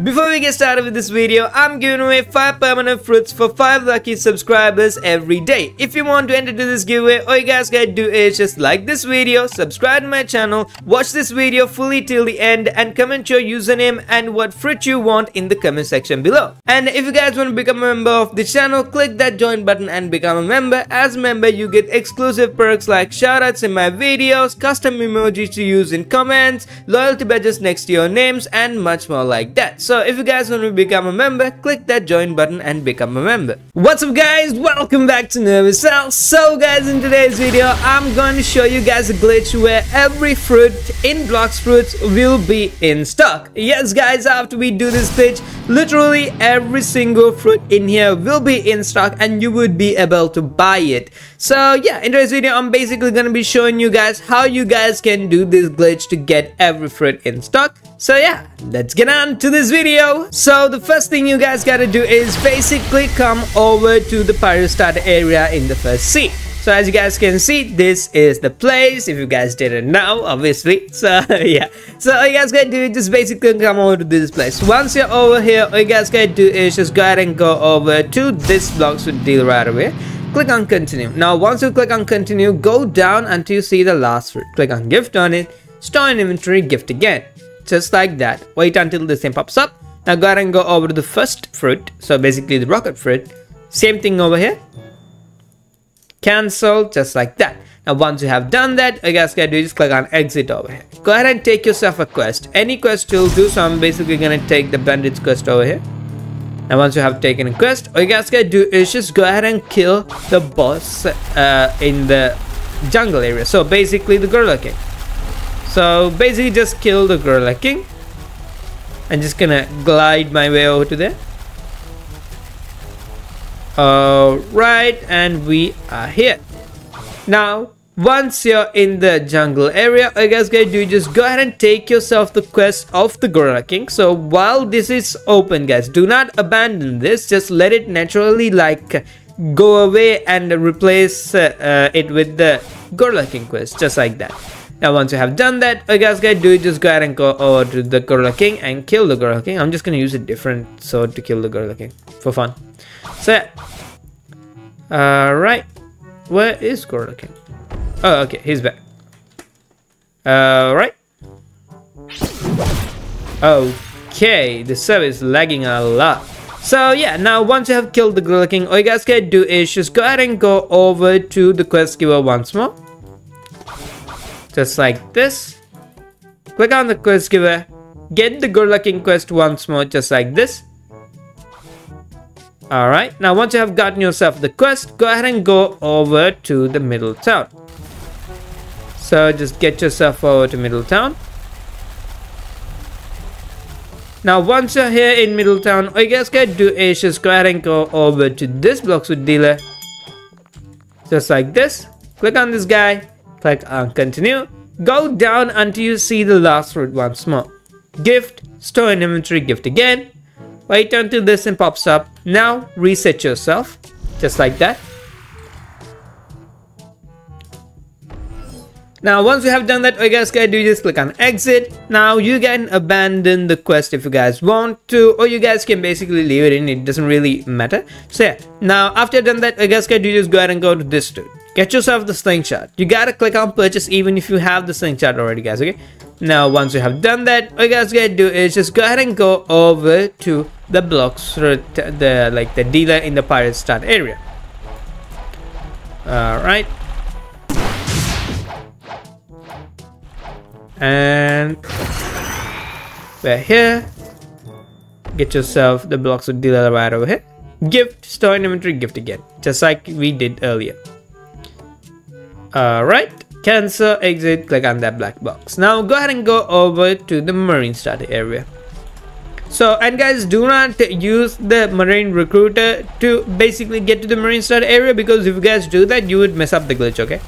Before we get started with this video, I'm giving away 5 permanent fruits for 5 lucky subscribers every day. If you want to enter to this giveaway, all you guys gotta do is just like this video, subscribe to my channel, watch this video fully till the end and comment your username and what fruit you want in the comment section below. And if you guys want to become a member of the channel, click that join button and become a member. As a member, you get exclusive perks like shoutouts in my videos, custom emojis to use in comments, loyalty badges next to your names and much more like that. So if you guys want to become a member, click that join button and become a member. What's up guys? Welcome back to Nervous Cell. So guys, in today's video, I'm going to show you guys a glitch where every fruit in Blox Fruits will be in stock. Yes guys, after we do this glitch, literally every single fruit in here will be in stock and you would be able to buy it. So yeah, in today's video, I'm basically going to be showing you guys how you guys can do this glitch to get every fruit in stock. So yeah, let's get on to this video. So the first thing you guys gotta do is basically come over to the starter area in the first scene. So as you guys can see, this is the place, if you guys didn't know, obviously. So yeah, so all you guys gotta do is just basically come over to this place. Once you're over here, all you guys gotta do is just go ahead and go over to this Blox Fruit deal right away. Click on continue. Now once you click on continue, go down until you see the last fruit. Click on gift on it, store in inventory, gift again just like that. Wait until the same pops up. Now go ahead and go over to the first fruit. So basically the rocket fruit. Same thing over here. Cancel just like that. Now once you have done that, I guess gotta do just click on exit over here. Go ahead and take yourself a quest. Any quest you'll do, so I'm basically gonna take the bandits quest over here. Now once you have taken a quest, all you guys gotta do is just go ahead and kill the boss uh, in the jungle area. So basically the Gorilla King. So basically just kill the Gorilla King. I'm just gonna glide my way over to there. Alright, and we are here. Now, once you're in the jungle area, I guess guys do just go ahead and take yourself the quest of the Gorilla King. So while this is open guys, do not abandon this. Just let it naturally like go away and replace uh, uh, it with the Gorilla King quest, just like that. Now once you have done that, I guess guys do is just go ahead and go oh, over to the Gorilla King and kill the Gorilla King. I'm just gonna use a different sword to kill the Gorilla King for fun. So yeah. Alright. Where is Gorilla King? Oh, okay, he's back. Alright. Okay, the server is lagging a lot. So yeah, now once you have killed the Gorilla King, all you guys gotta do is just go ahead and go over to the quest giver once more just like this. Click on the quest giver, get the Gorilla King quest once more, just like this. Alright, now once you have gotten yourself the quest, go ahead and go over to the middle town. So just get yourself over to middle town. Now once you're here in middle town, all you guys gotta do is just go ahead and go over to this Blox Fruit dealer. Just like this. Click on this guy Click on continue. Go down until you see the last route once more. Gift, store in inventory, gift again. Wait until this thing pops up. Now reset yourself, just like that. Now once you have done that, all you guys gotta do just click on exit. Now you can abandon the quest if you guys want to, or you guys can basically leave it in, it doesn't really matter. So yeah, now after done that, all you guys gotta do just go ahead and go to this dude. Get yourself the slingshot. You gotta click on purchase even if you have the slingshot already guys, okay? Now once you have done that, all you guys gotta do is just go ahead and go over to the blocks, the like the dealer in the pirate start area. Alright, and we're here get yourself the Blox Fruit dealer right over here gift store inventory gift again just like we did earlier all right cancel exit click on that black box. Now go ahead and go over to the marine starter area. So and guys do not use the marine recruiter to basically get to the marine starter area because if you guys do that you would mess up the glitch okay?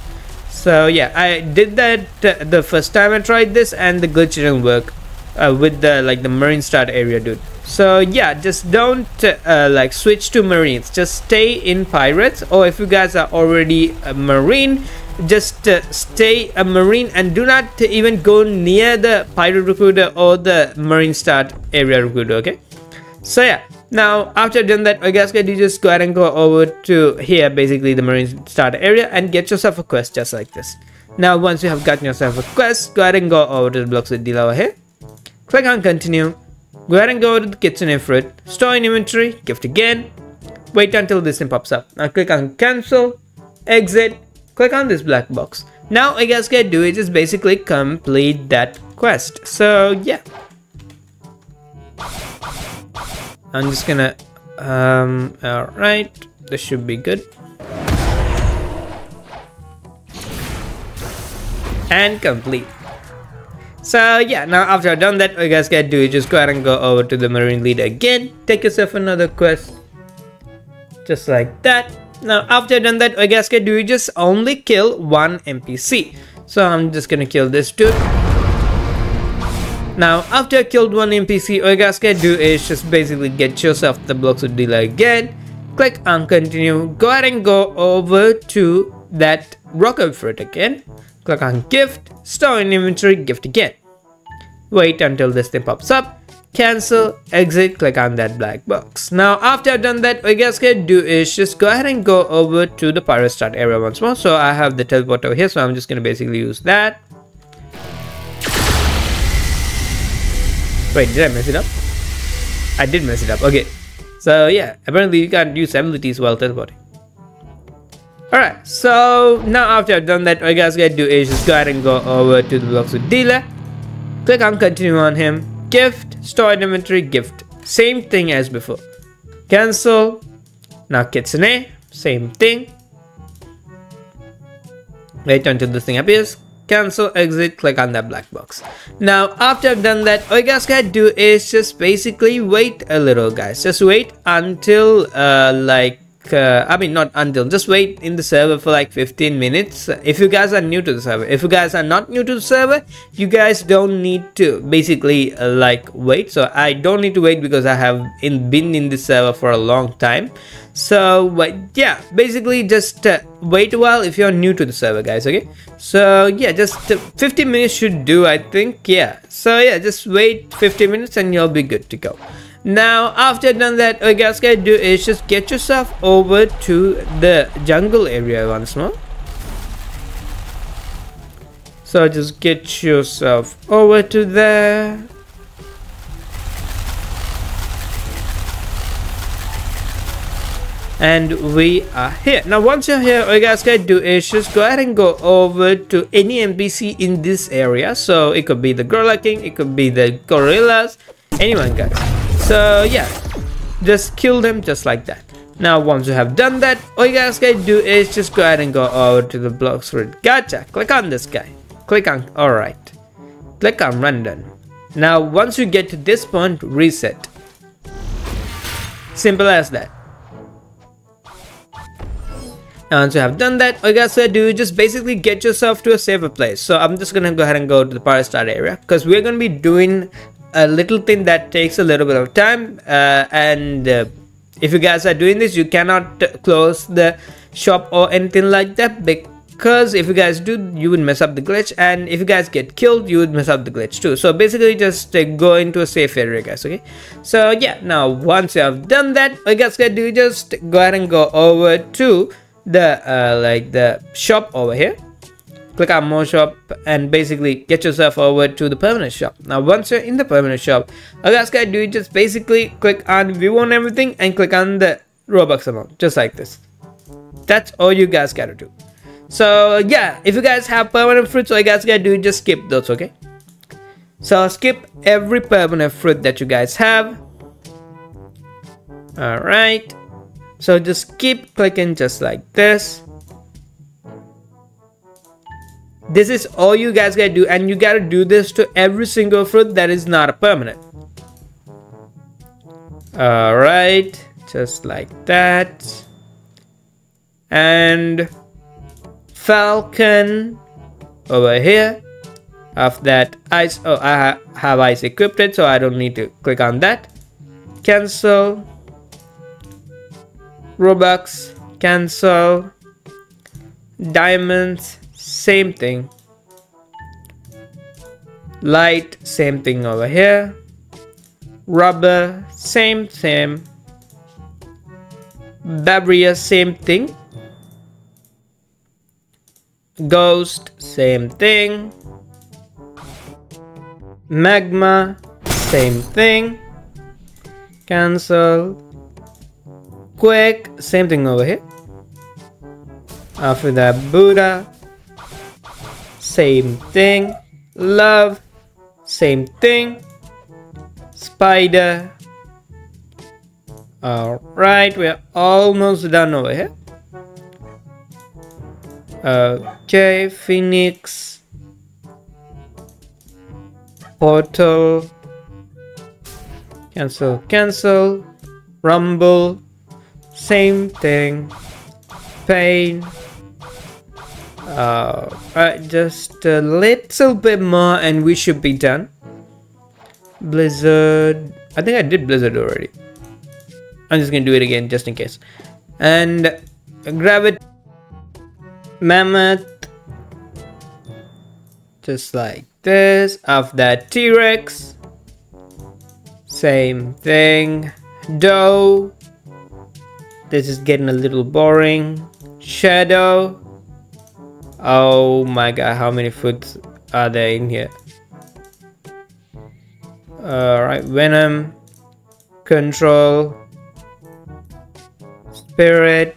So yeah i did that uh, the first time i tried this and the glitch didn't work uh, with the like the marine start area dude. So yeah just don't uh, like switch to marines. Just stay in pirates or if you guys are already a marine just uh, stay a marine and do not even go near the pirate recruiter or the marine start area recruiter okay? So yeah. Now after doing that I guess you just go ahead and go over to here basically the marine start area and get yourself a quest just like this. Now once you have gotten yourself a quest go ahead and go over to the Blox Fruit deal over here click on continue. Go ahead and go to the kitsune fruit. Store in inventory. Gift again. Wait until this thing pops up. Now click on cancel. Exit click on this black box. Now I guess get do is just basically complete that quest. So yeah. I'm just gonna um alright. This should be good. And complete. So yeah. Now after I've done that what you guys gotta do is just go ahead and go over to the marine leader again. Take yourself another quest. Just like that now after done that Oigaska do you just only kill one NPC. So I'm just gonna kill this dude. Now after I killed one NPC Oigaska do is just basically get yourself the blocks of dealer again. Click on continue. Go ahead and go over to that rocket fruit again. Click on gift, store in inventory, gift again. Wait until this thing pops up cancel, exit, click on that black box. Now after I've done that, what you guys can do is just go ahead and go over to the pirate start area once more. So I have the teleport over here, so I'm just gonna basically use that. Wait, did I mess it up? I did mess it up, okay. So yeah, apparently you can't use abilities while teleporting. Alright, so now after I've done that, what you guys gotta do is just go ahead and go over to the Blox Fruit dealer. Click on continue on him gift, store inventory, gift. Same thing as before. Cancel. Now Kitsune, same thing. Wait until this thing appears. Cancel, exit, click on that black box. Now, after I've done that, all you guys gotta do is just basically wait a little, guys. Just wait until, uh, like, uh, I mean not until just wait in the server for like 15 minutes. If you guys are new to the server if you guys are not new to the server you guys don't need to basically uh, like wait. So I don't need to wait because I have in been in the server for a long time. So but yeah basically just uh, wait a while if you're new to the server guys okay? So yeah just uh, 15 minutes should do I think. Yeah. So yeah just wait 15 minutes and you'll be good to go now after done that what you guys gotta do is just get yourself over to the jungle area once more. So just get yourself over to there. And we are here. Now once you're here all you guys gotta do is just go ahead and go over to any npc in this area. So it could be the gorilla king it could be the gorillas anyone guys so yeah, just kill them just like that. Now once you have done that, all you guys gotta do is just go ahead and go over to the blocks for it. Gotcha. Click on this guy. Click on, alright. Click on random. Now once you get to this point, reset. Simple as that. Once you have done that, all you guys gotta do is just basically get yourself to a safer place. So I'm just gonna go ahead and go to the pirate start area because we're gonna be doing a little thing that takes a little bit of time uh, and uh, if you guys are doing this you cannot close the shop or anything like that because if you guys do you would mess up the glitch and if you guys get killed you would mess up the glitch too. So basically just uh, go into a safe area guys okay? So yeah now once you have done that what you guys do just go ahead and go over to the uh, like the shop over here click on more shop and basically get yourself over to the permanent shop. Now once you're in the permanent shop all you guys gotta do is just basically click on view on everything and click on the robux amount just like this. That's all you guys gotta do. So yeah if you guys have permanent fruits all you guys gotta do is just skip those okay? So skip every permanent fruit that you guys have. All right so just keep clicking just like this this is all you guys gotta do and you gotta do this to every single fruit that is not a permanent. All right just like that. And falcon over here. Of that ice oh i ha have ice equipped it so i don't need to click on that. Cancel. Robux cancel. Diamonds same thing. Light, same thing over here. Rubber, same thing. Barrier, same thing. Ghost, same thing. Magma, same thing. Cancel. Quick, same thing over here. After that, Buddha, same thing. Love, same thing. Spider. Alright, we're almost done over here. Okay, Phoenix. Portal. Cancel, cancel. Rumble. Same thing. Pain. Uh, just a little bit more and we should be done. Blizzard. I think I did Blizzard already. I'm just gonna do it again just in case. And Gravity mammoth just like this of that T-Rex same thing Dough this is getting a little boring shadow oh my god how many foods are there in here alright venom control spirit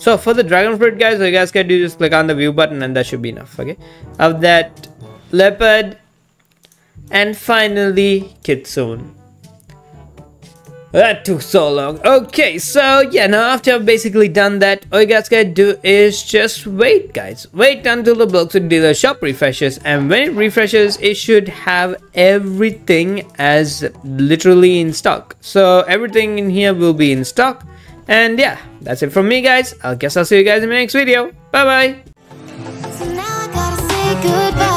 so for the dragon fruit guys, you guys can do just click on the view button and that should be enough, okay? Of that leopard and finally Kitsune. That took so long. Okay, so yeah, now after I've basically done that, all you guys gotta do is just wait, guys. Wait until the Block Blox Fruit Dealer shop refreshes, and when it refreshes, it should have everything as literally in stock. So everything in here will be in stock. And yeah, that's it from me, guys. I guess I'll see you guys in my next video. Bye-bye. So